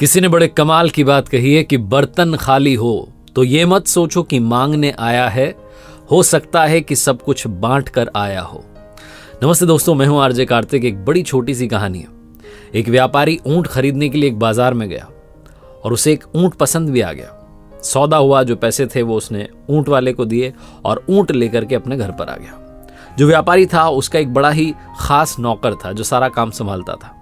किसी ने बड़े कमाल की बात कही है कि बर्तन खाली हो तो ये मत सोचो कि मांगने आया है, हो सकता है कि सब कुछ बांट कर आया हो। नमस्ते दोस्तों, मैं हूँ आरजे कार्तिक, एक बड़ी छोटी सी कहानी है। एक व्यापारी ऊँट खरीदने के लिए एक बाज़ार में गया, और उसे एक ऊँट पसंद भी आ गया। सौदा हुआ, जो पैसे थे वो उसने ऊँट वाले को दिए, और ऊँट लेकर के अपने घर पर आ गया। जो व्यापारी था, उसका एक बड़ा ही खास नौकर था, जो सारा काम संभालता था।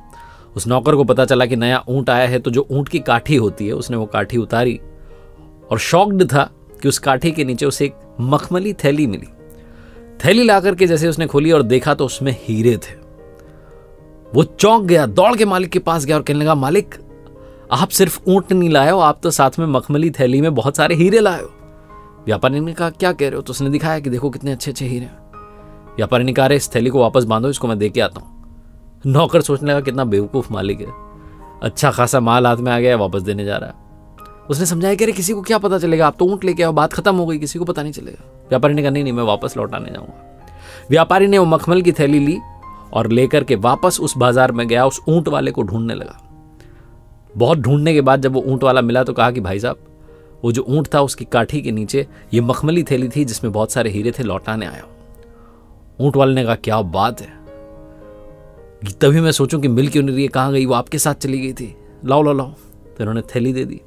उस नौकर को पता चला कि नया ऊँट आया है तो जो ऊँट की काठी होती है, उसने वो काठी उतारी। और शॉक्ड था कि उस काठी के नीचे उसे एक मखमली थैली मिली। थैली ला करके जैसे उसने खोली और देखा तो उसमें हीरे थे। वो चौंक गया, दौड़ के मालिक के पास गया और कहने लगा, मालिक, आप सिर्फ़ ऊँट नहीं लाए हो, आप तो साथ में मखमली थैली में बहुत सारे हीरे लाए हो। व्यापारी ने कहा, क्या कह रहे हो? तो उसने दिखाया कि देखो कितने अच्छे अच्छे हीरे व्यापारी ने कहा इस थैली को वापस बांधो, इसको मैं दे के आता हूँ। नौकर सोचने लगा कितना बेवकूफ़ मालिक है। अच्छा खासा माल हाथ में आ गया, वापस देने जा रहा है। उसने समझाया कि अरे किसी को क्या पता चलेगा, आप तो ऊँट लेके आओ, बात खत्म हो गई, किसी को पता नहीं चलेगा। व्यापारी ने कहा, नहीं नहीं, मैं वापस लौटाने जाऊँगा। व्यापारी ने वो मखमल की थैली ली और लेकर के वापस उस बाज़ार में गया, उस ऊँट वाले को ढूँढने लगा। बहुत ढूँढने के बाद जब वो ऊँट वाला मिला तो कहा कि, भाई साहब, वो जो ऊँट था उसकी काठी के नीचे, ये मखमली थैली थी जिसमें बहुत सारे हीरे थे, लौटाने आया ऊँट वाले ने कहा, क्या बात है तभी मैं सोचूं कि मिल क्यों नहीं रही कहाँ गई, वो आपके साथ चली गई थी। लाओ लाओ लाओ। तो इन्होंने थैली दे दी।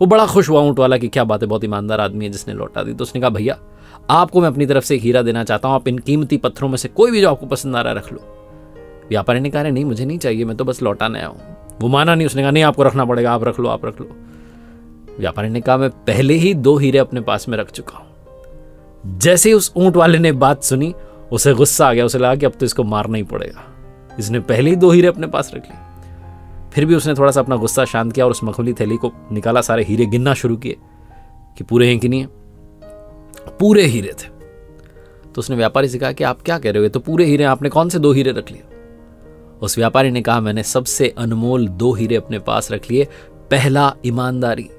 वो बड़ा खुश हुआ, ऊँट वाला, कि क्या बात है बहुत ईमानदार आदमी है जिसने लौटा दी। तो उसने कहा, भैया, आपको मैं अपनी तरफ़ से एक हीरा देना चाहता हूँ। आप इन कीमती पत्थरों में से कोई भी जो आपको पसंद आ रहा रख लो। व्यापारी ने कहा नहीं, मुझे नहीं चाहिए, मैं तो बस लौटाने आया हूँ। वो माना नहीं, उसने कहा, नहीं, आपको रखना पड़ेगा, आप रख लो, आप रख लो। व्यापारी ने कहा, मैं पहले ही दो हीरे अपने पास में रख चुका हूँ। जैसे ही उस ऊँट वाले ने बात सुनी, उसे गुस्सा आ गया, उसे लगा कि अब तो इसको मारना ही पड़ेगा। इसने पहले ही दो हीरे अपने पास रख लिए। फिर भी उसने थोड़ा सा अपना गुस्सा शांत किया और उस मखमली थैली को निकाला, सारे हीरे गिनना शुरू किए कि पूरे हैं कि नहीं है? पूरे हीरे थे। तो उसने व्यापारी से कहा कि आप क्या कह रहे हो? तो पूरे हीरे आपने कौन से दो हीरे रख लिए? उस व्यापारी ने कहा, मैंने सबसे अनमोल दो हीरे अपने पास रख लिए, पहला ईमानदारी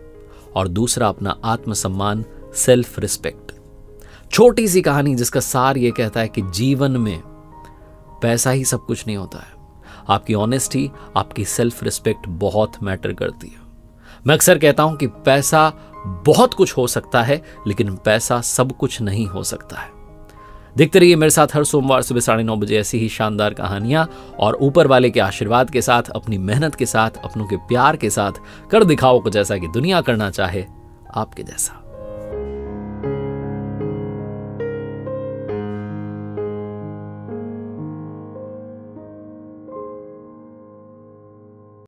और दूसरा अपना आत्मसम्मान सेल्फ रिस्पेक्ट छोटी सी कहानी जिसका सार ये कहता है कि जीवन में पैसा ही सब कुछ नहीं होता है। आपकी ऑनेस्टी आपकी सेल्फ रिस्पेक्ट बहुत मैटर करती है। मैं अक्सर कहता हूँ कि पैसा बहुत कुछ हो सकता है, लेकिन पैसा सब कुछ नहीं हो सकता है। देखते रहिए मेरे साथ हर सोमवार सुबह साढ़े नौ बजे ऐसी ही शानदार कहानियाँ और ऊपर वाले के आशीर्वाद के साथ, अपनी मेहनत के साथ, अपनों के प्यार के साथ, कर दिखाओ को जैसा कि दुनिया करना चाहे आपके जैसा।